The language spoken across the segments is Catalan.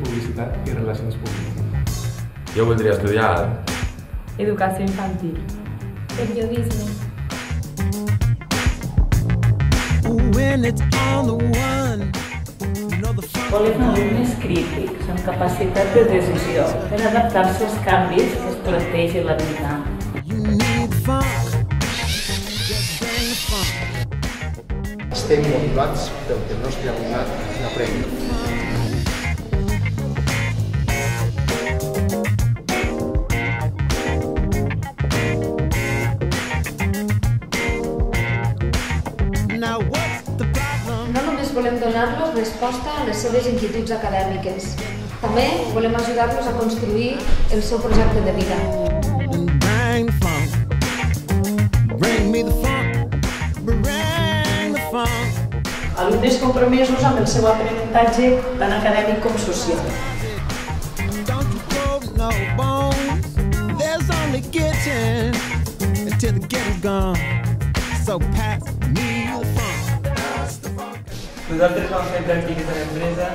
Publicitat i Relacions Públiques. Jo voldria estudiar Educació infantil. Periodisme. When it's on the one, alumnes crítics, amb capacitat de decisió, per adaptar-se als canvis que es plantegen la vida. Estem motivats pel que el nostre alumnat només volem donar-los resposta a les seves inquietuds acadèmiques, també volem ajudar-los a construir el seu projecte de vida. Bring me the Alumnes compromesos amb el seu aprenentatge tant acadèmic com social. Nosaltres vam fer pràctiques a l'empresa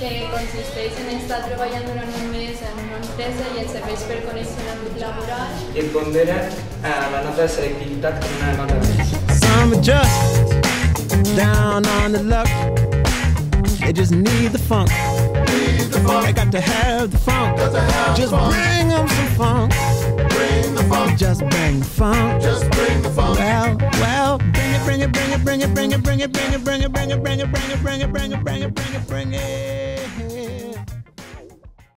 que consisteix en estar treballant durant un mes en una empresa i et serveix per conèixer l'àmbit laboral. i et ponderen a la nota de selectivitat com una nota més. On the luck. They just need the funk. They got to have the funk. just bring them some funk. Just bring the funk. Just bring the funk. Well, well, bring it, bring it, bring it, bring it, bring it, bring it, bring it, bring it, bring it, bring it, bring it, bring it, bring it, bring it, bring it, bring it.